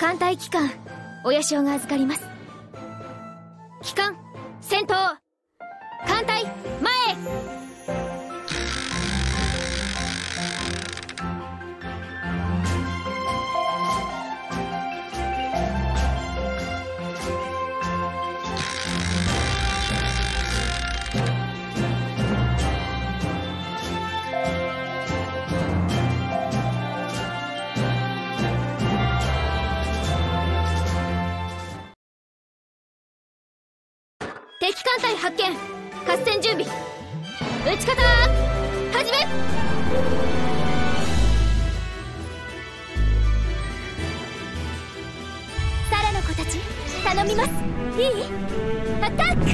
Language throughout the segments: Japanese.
艦隊機関親潮が預かります。機関戦闘。敵艦隊発見合戦準備。撃ち方は始め。サラの子たち頼みます。いい？アタック。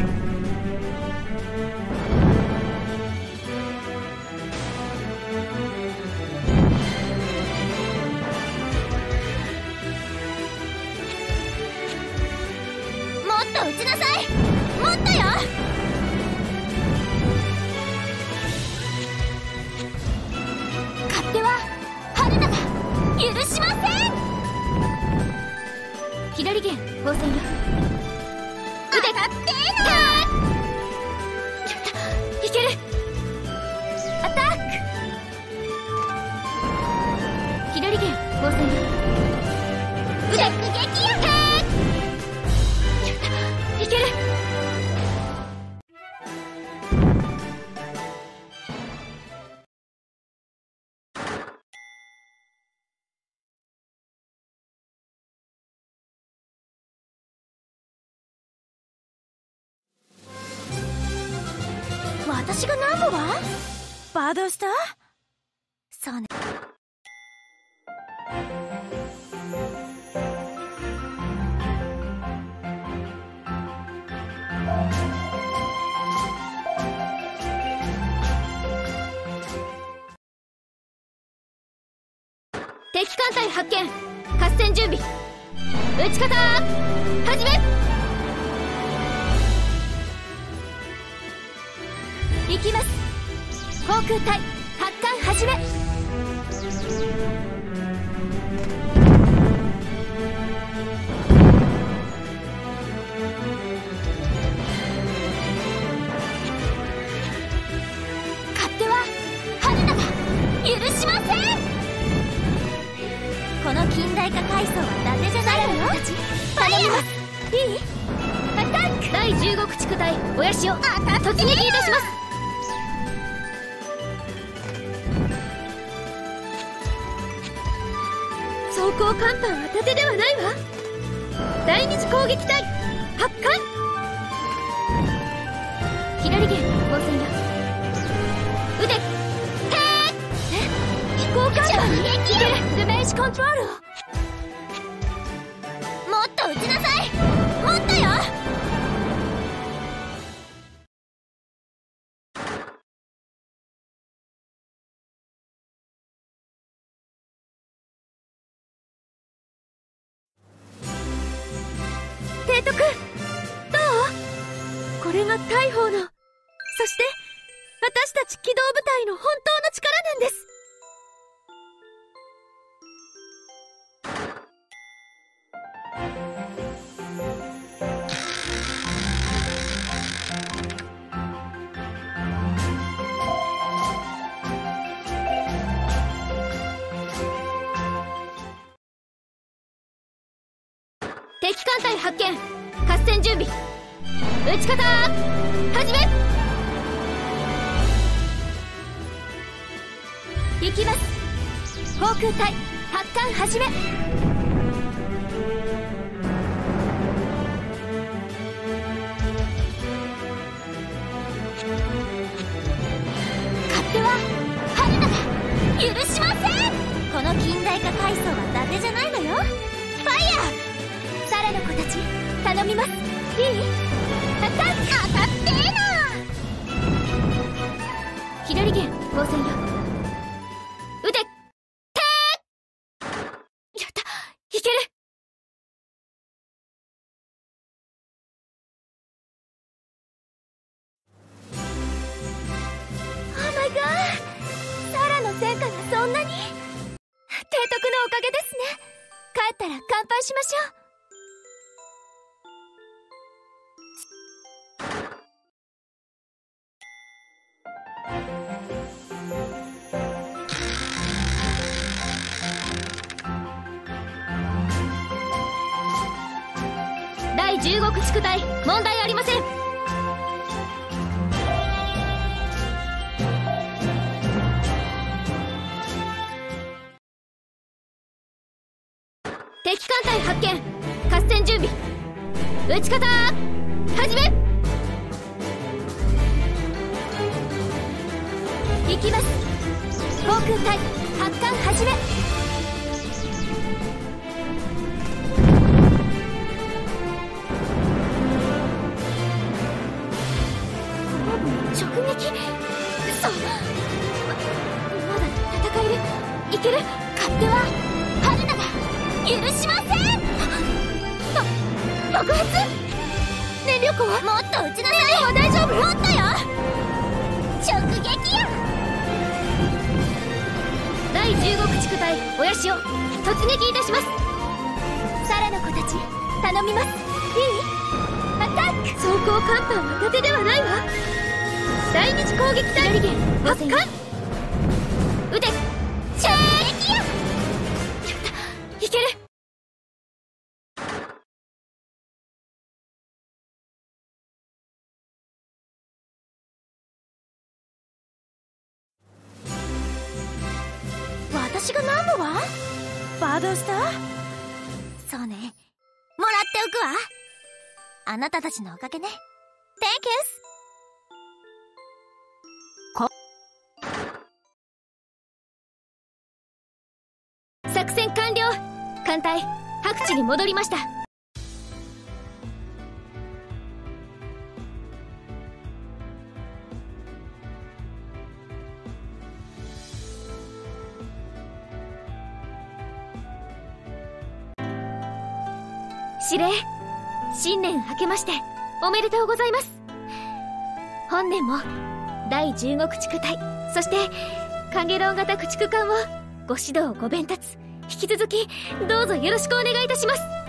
左舷放線よ。バードスター？そうね。敵艦隊発見合戦準備。撃ち方始め！行きます。航空隊発艦始め。勝手は春菜が許しません。この近代化階層は伊達じゃないの？よ頼みますいい？アタック。第15駆逐隊親潮突撃いたします装甲艦隊は盾ではないわ。第二次攻撃隊発艦。左舷放線よ腕て。え？飛行艦隊いけるルメイシコントロールを大砲の。そして私たち機動部隊の本当の力なんです。敵艦隊発見。合戦準備。撃ち方始め行きます航空隊発艦始め勝手は春菜が許しません。この近代化階層は伊達じゃないのよ。ファイヤー。サラの子たち頼みます。当たってーな左舷放線よ腕てやったいけるオマイガーサラの戦果がそんなに提督のおかげですね帰ったら艦杯しましょう第15駆逐隊問題ありません。敵艦隊発見。合戦準備。撃ち方。始め。行きます。航空隊発艦始め。ける。勝手は春菜が許しません。ば爆発？燃料庫は？もっと撃ちなさい。は大丈夫？もっとよ。直撃や第15駆逐隊親潮突撃いたします。サラの子たち頼みます。いい？アタック！装甲甲板は伊達ではないわ。第二次攻撃隊発艦！撃て射撃やが何度はバードスター？そうね。もらっておくわ。あなたたちのおかげね。Thank you 作戦完了。艦隊白地に戻りました司令。新年明けましておめでとうございます。本年も第15駆逐隊そしてカゲロウ型駆逐艦をご指導ご鞭達引き続きどうぞよろしくお願いいたします。